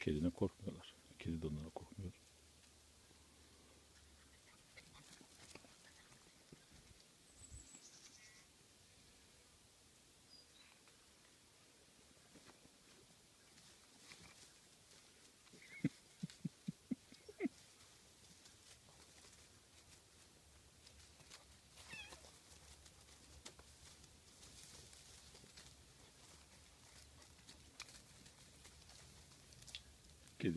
Kedine korkmuyorlar. Kedi de onlara korkmuyor. Qué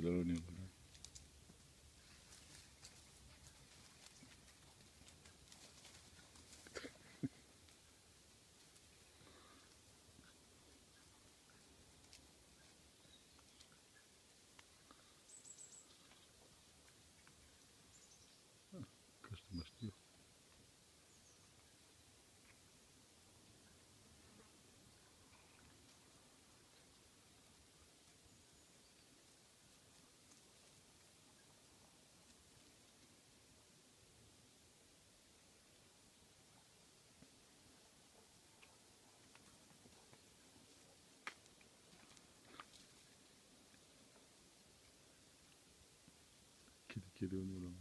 기도원으로